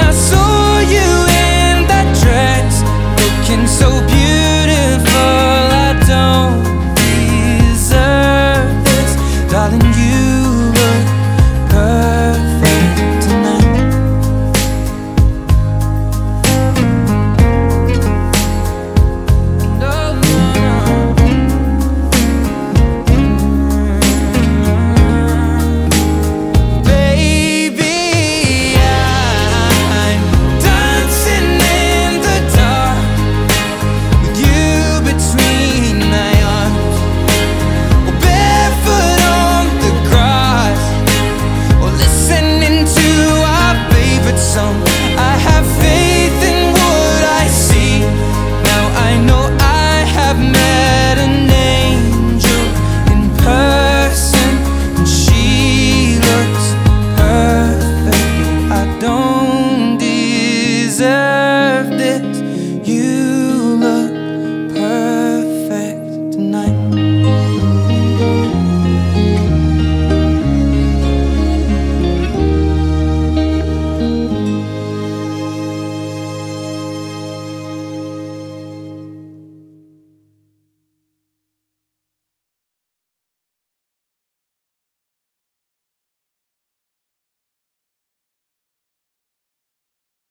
I saw